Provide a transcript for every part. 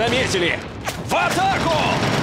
Заметили! В атаку!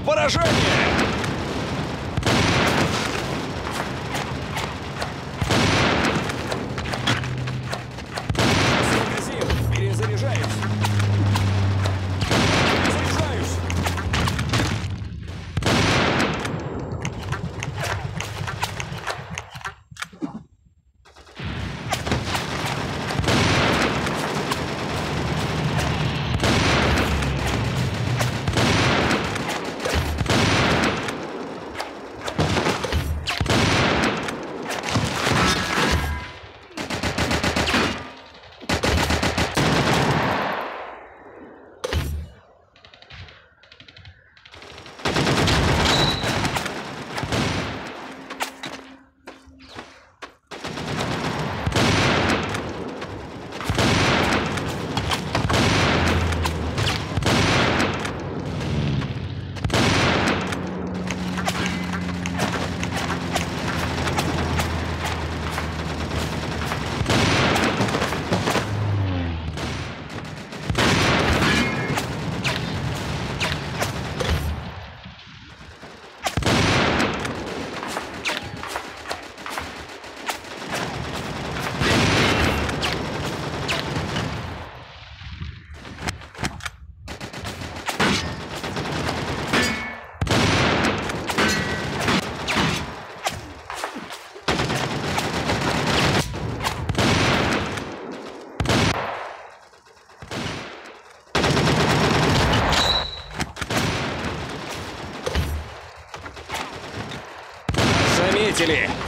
Поражение! Заметили!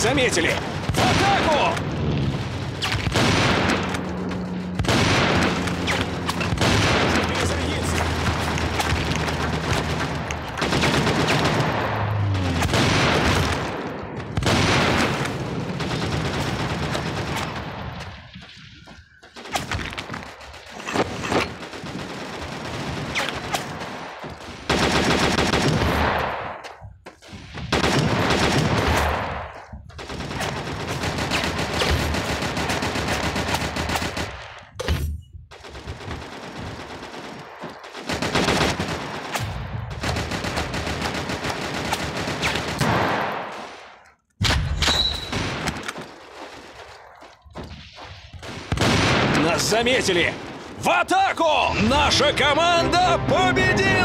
Заметили! В атаку! Заметили! В атаку! Наша команда победила!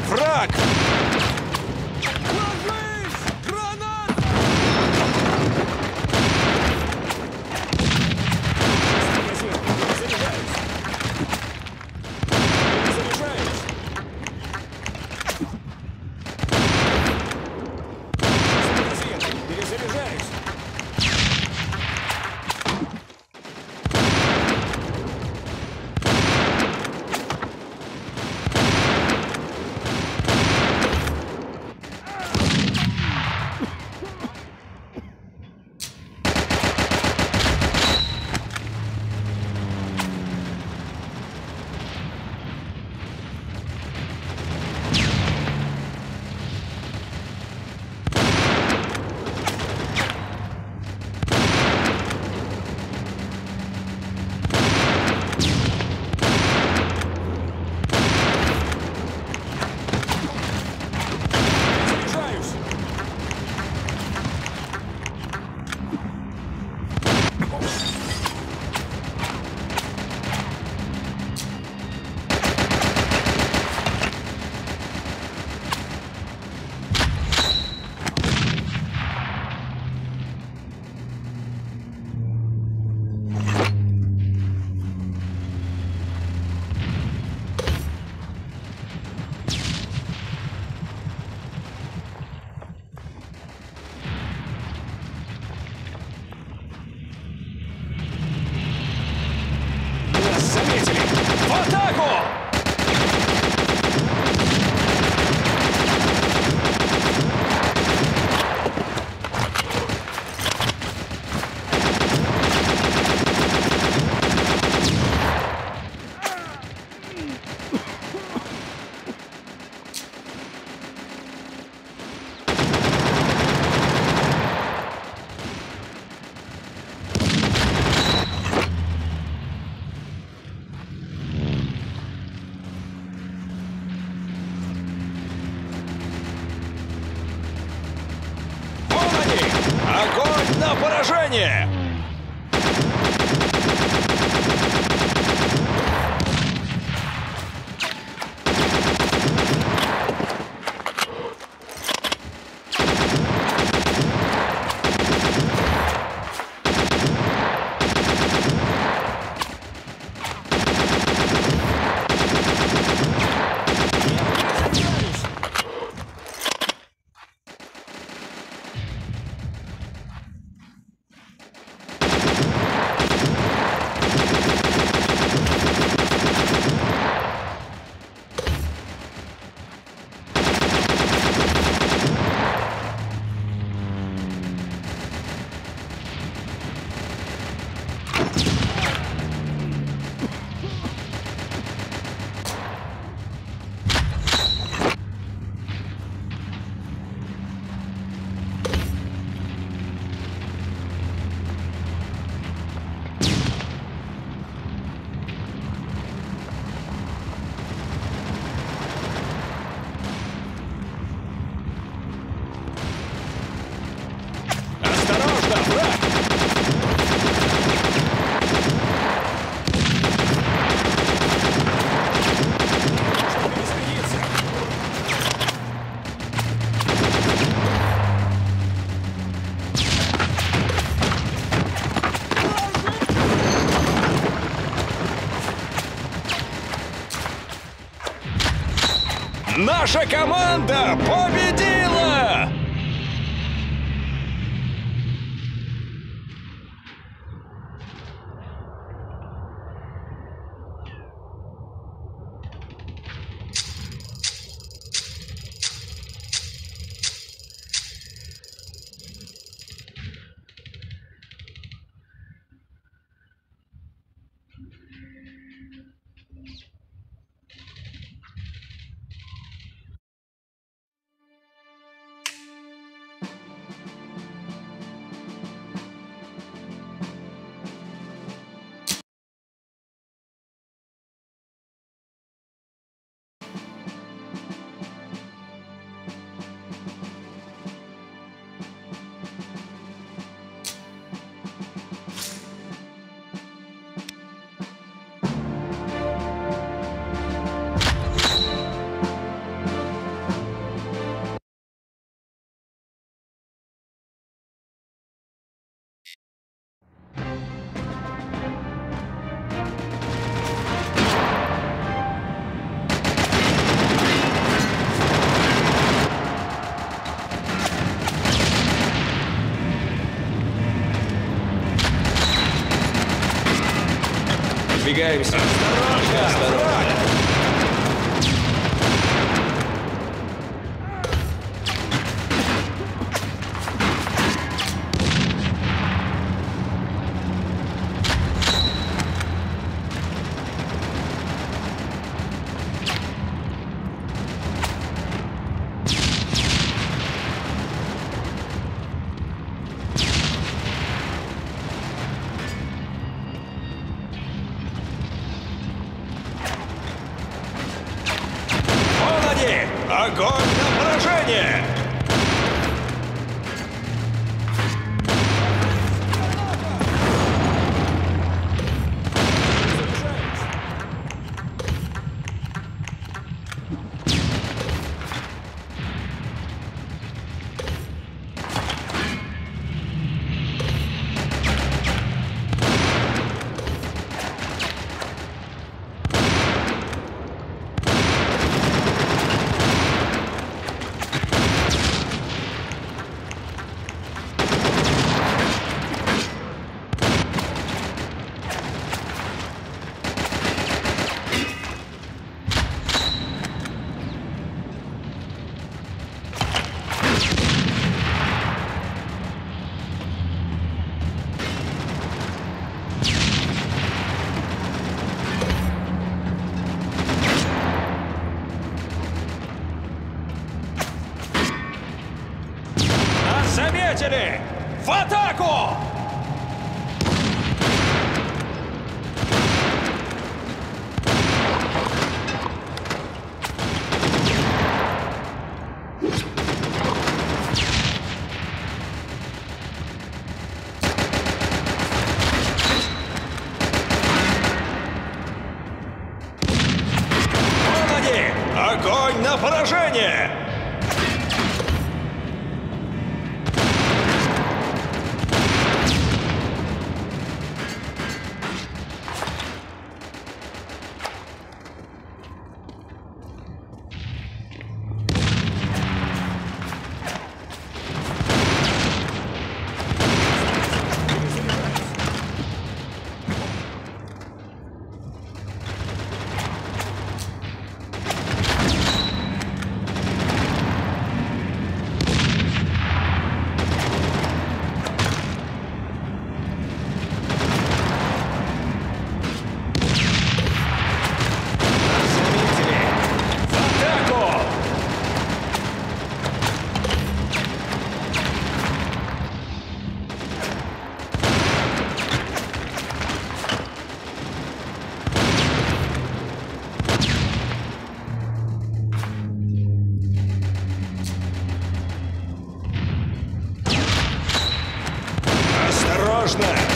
Враг! games. Осторожно!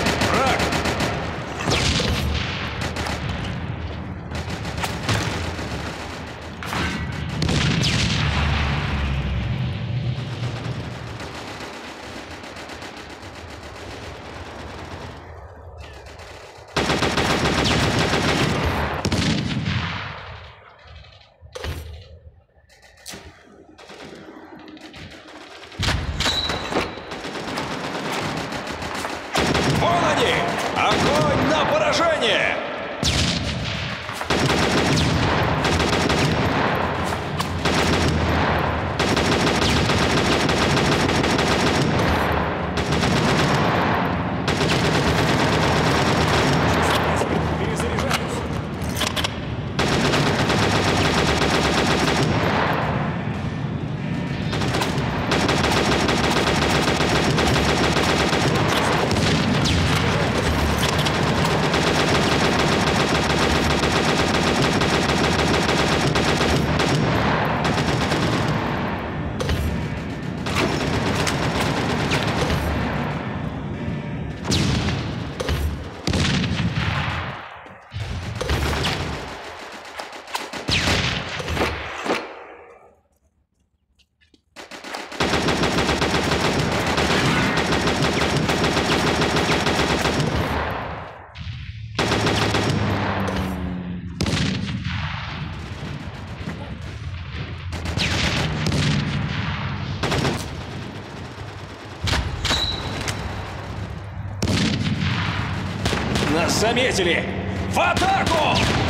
Заметили! В атаку!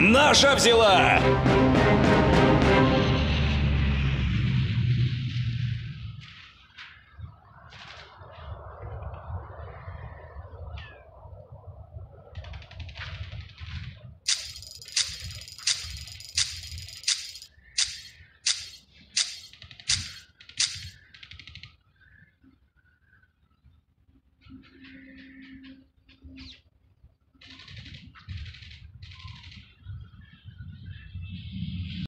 Наша взяла!